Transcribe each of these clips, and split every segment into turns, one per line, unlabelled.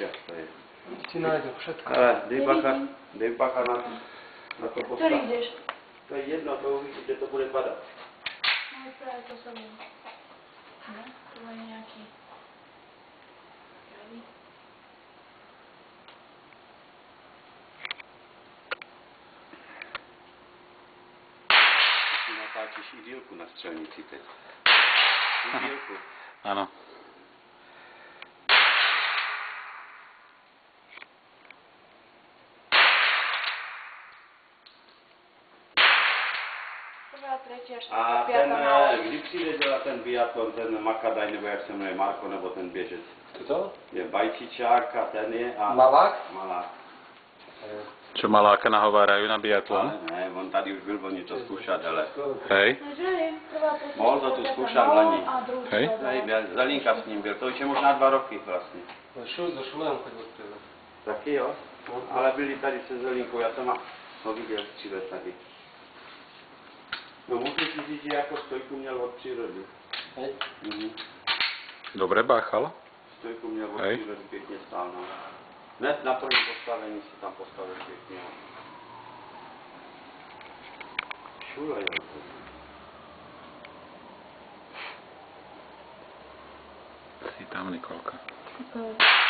jak to je.
Ti nájdu všetko.
Ale dej bacha,
Nevidím.
dej bacha na, na to
Ktorý
postav.
ideš?
To je jedno, to uvidíte, to bude padat.
No práve to som No, to je nejaký... Pravý.
Ty natáčíš idylku na střelnici teď. Idylku.
Áno.
A ten, eh, kdy přijde dělat ten biatlon, ten Makadaj, nebo jak se jmenuje, Marko, nebo ten běžec?
Tuto?
Je Bajčičák a ten je a...
Malák?
Malák.
Čo Maláka nahovárajú na biatlon?
Ne, on tady už byl, oni to zkoušet, ale...
Hej?
No,
Mohl to tu loni.
A druhú
Hej.
Zelinka s ním byl, to už je možná dva roky vlastně.
No šul, do šulem chodil.
Taky jo, ale byli tady se Zelinkou, já jsem ho viděl střílet tady. No musím si říct, že jako stojku měl od přírody.
Hej.
Mhm.
Dobre báchal?
Stojku měl od
Hej.
přírody pěkně stál. No. Hned na první postavení se tam postavil pěkně. Šule, jo.
Si tam, Nikolka.
Eh,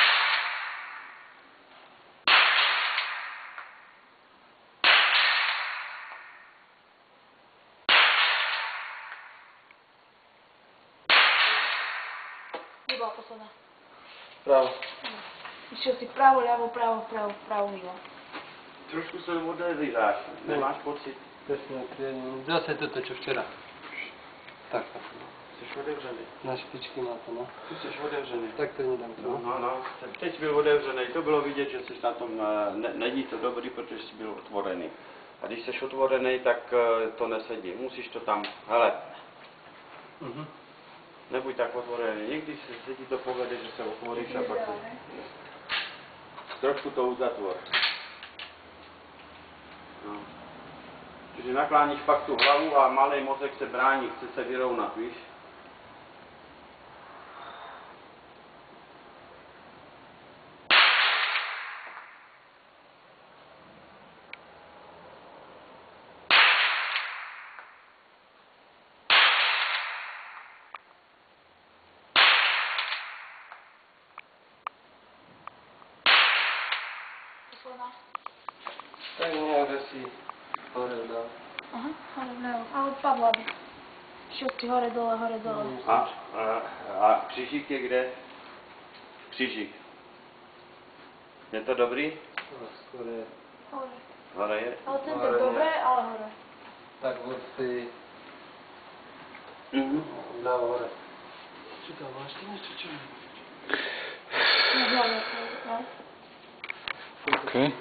Bola posledná?
Pravo.
Išiel si pravo, ľavo, pravo, pravo, pravo, mimo.
Trošku se odezíráš, nemáš pocit?
Presne, triedím. Zase toto, čo včera. Tak, tak.
Jsi otevřený.
Na špičky má to, no.
Ty jsi otevřený.
Tak to nedám to.
No, no, no. Teď byl otevřený, to bylo vidět, že jsi na tom, eh, ne, není to dobrý, protože jsi byl otvorený. A když jsi otvorený, tak eh, to nesedí. Musíš to tam, hele,
Mhm.
Nebuď tak otvorený. Někdy se, ti to povede, že se otvoríš a pak. Trošku to uzatvor. No. Takže nakláníš pak tu hlavu a malý mozek se brání, chce se vyrovnat, víš?
Posledná.
Tak nejak asi hore dal.
Aha, hore vľavo. Ale padla by. Šiel si hore, dole, hore, dole.
A, a, a křižík je kde? Křižík. Je to dobrý?
No, skôr je.
Hore.
Hore je?
Ale je
nie.
dobré, ale hore.
Tak od tej...
Mhm.
Vľavo hore. Tam máš? Ty niečo, čo?
No, hlavne,
Okay.